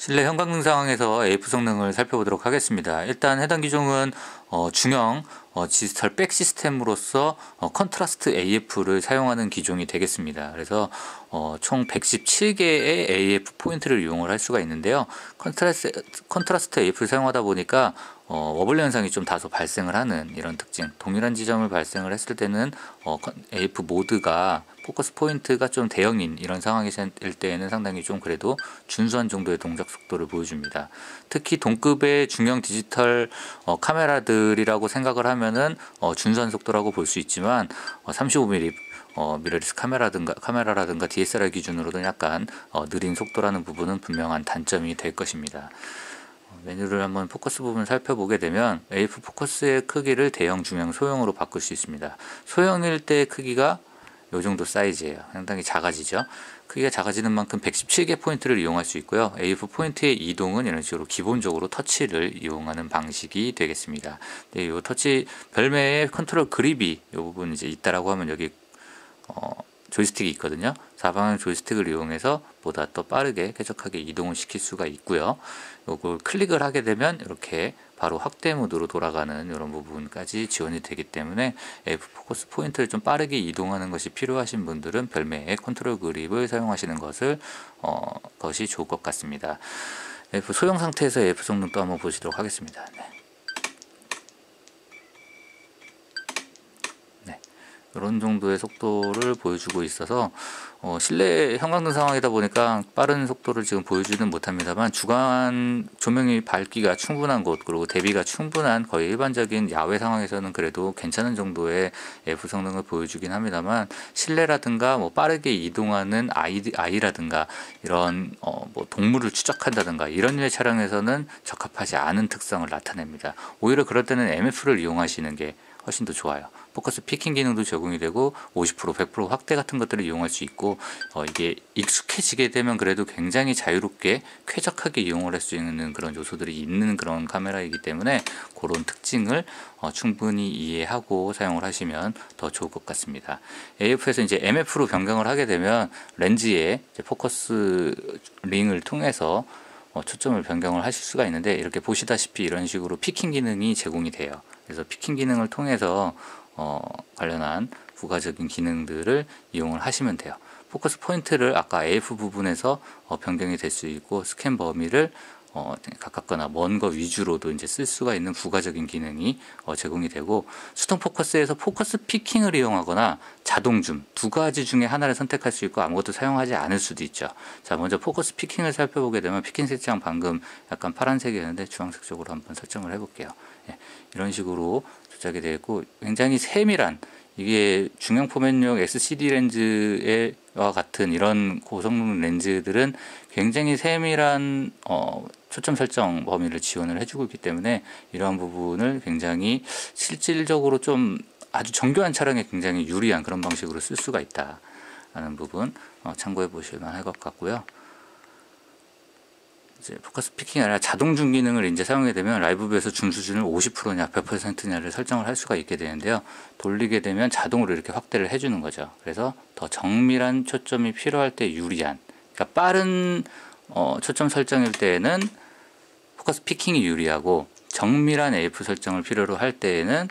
실내 형광등 상황에서 AF 성능을 살펴보도록 하겠습니다. 일단 해당 기종은 어, 중형 어, 디지털 백 시스템으로서 어, 컨트라스트 AF를 사용하는 기종이 되겠습니다. 그래서 어, 총 117개의 AF 포인트를 이용을 할 수가 있는데요. 컨트라스트, 컨트라스트 AF를 사용하다 보니까 어, wobble 현상이 좀 다소 발생을 하는 이런 특징 동일한 지점을 발생을 했을 때는 어, AF 모드가 포커스 포인트가 좀 대형인 이런 상황일 때에는 상당히 좀 그래도 준수한 정도의 동작 속도를 보여줍니다. 특히 동급의 중형 디지털 어, 카메라들이라고 생각을 하면 은 어, 준수한 속도라고 볼 수 있지만 어, 35mm 어, 미러리스 카메라든가 카메라라든가 DSLR 기준으로는 약간 어, 느린 속도라는 부분은 분명한 단점이 될 것입니다. 메뉴를 한번 포커스 부분 살펴보게 되면 AF 포커스의 크기를 대형, 중형, 소형으로 바꿀 수 있습니다. 소형일 때 크기가 이 정도 사이즈예요. 상당히 작아지죠. 크기가 작아지는 만큼 117개 포인트를 이용할 수 있고요. AF 포인트의 이동은 이런 식으로 기본적으로 터치를 이용하는 방식이 되겠습니다. 네, 이 터치 별매의 컨트롤 그립이 이 부분 이제 있다라고 하면 여기 어, 조이스틱이 있거든요. 사방향 조이스틱을 이용해서 보다 더 빠르게 쾌적하게 이동을 시킬 수가 있고요. 이걸 클릭을 하게 되면 이렇게 바로 확대 모드로 돌아가는 이런 부분까지 지원이 되기 때문에 AF 포커스 포인트를 좀 빠르게 이동하는 것이 필요하신 분들은 별매의 컨트롤 그립을 사용하시는 것을 어, 것이 좋을 것 같습니다. AF 소형 상태에서 AF 성능도 한번 보시도록 하겠습니다. 네. 이런 정도의 속도를 보여주고 있어서 어, 실내 형광등 상황이다 보니까 빠른 속도를 지금 보여주는 못합니다만 주간 조명이 밝기가 충분한 곳 그리고 대비가 충분한 거의 일반적인 야외 상황에서는 그래도 괜찮은 정도의 F 성능을 보여주긴 합니다만 실내라든가 뭐 빠르게 이동하는 아이, 아이라든가 이런 어, 뭐 동물을 추적한다든가 이런 류의 차량에서는 적합하지 않은 특성을 나타냅니다. 오히려 그럴 때는 MF를 이용하시는 게 훨씬 더 좋아요. 포커스 피킹 기능도 적용이 되고 50% 100% 확대 같은 것들을 이용할 수 있고 어, 이게 익숙해지게 되면 그래도 굉장히 자유롭게 쾌적하게 이용을 할 수 있는 그런 요소들이 있는 그런 카메라이기 때문에 그런 특징을 어, 충분히 이해하고 사용을 하시면 더 좋을 것 같습니다. AF에서 이제 MF로 변경을 하게 되면 렌즈에 포커스 링을 통해서 어, 초점을 변경을 하실 수가 있는데 이렇게 보시다시피 이런 식으로 peaking 기능이 제공이 돼요. 그래서 peaking 기능을 통해서 어, 관련한 부가적인 기능들을 이용을 하시면 돼요. 포커스 포인트를 아까 AF 부분에서 어, 변경이 될 수 있고 스캔 범위를 어, 가깝거나 먼 거 위주로도 이제 쓸 수가 있는 부가적인 기능이 어, 제공이 되고 수동 포커스에서 포커스 peaking을 이용하거나 자동 줌 두 가지 중에 하나를 선택할 수 있고 아무것도 사용하지 않을 수도 있죠. 자 먼저 포커스 peaking을 살펴보게 되면 peaking 설정 방금 약간 파란색이었는데 주황색 쪽으로 한번 설정을 해볼게요. 예, 이런 식으로 조작이 되어 있고 굉장히 세밀한 이게 중형 포맷용 XCD 렌즈 와 같은 이런 고성능 렌즈들은 굉장히 세밀한 어, 초점 설정 범위를 지원을 해주고 있기 때문에 이러한 부분을 굉장히 실질적으로 좀 아주 정교한 차량에 굉장히 유리한 그런 방식으로 쓸 수가 있다라는 부분 어, 참고해 보실 만할 것 같고요. 이제 포커스 피킹이 아니라 자동 중 기능을 이제 사용하게 되면 라이브뷰에서 줌 수준을 50%냐 100%냐를 설정을 할 수가 있게 되는데요. 돌리게 되면 자동으로 이렇게 확대를 해주는 거죠. 그래서 더 정밀한 초점이 필요할 때 유리한 그러니까 빠른 어, 초점 설정일 때에는 포커스 피킹이 유리하고 정밀한 AF 설정을 필요로 할 때에는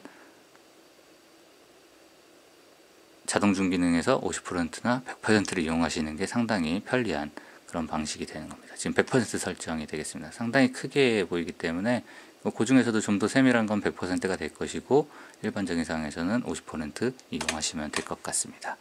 자동 중 기능에서 50%나 100%를 이용하시는 게 상당히 편리한 그런 방식이 되는 겁니다. 지금 100% 설정이 되겠습니다. 상당히 크게 보이기 때문에 그 중에서도 좀 더 세밀한 건 100%가 될 것이고 일반적인 상황에서는 50% 이용하시면 될 것 같습니다.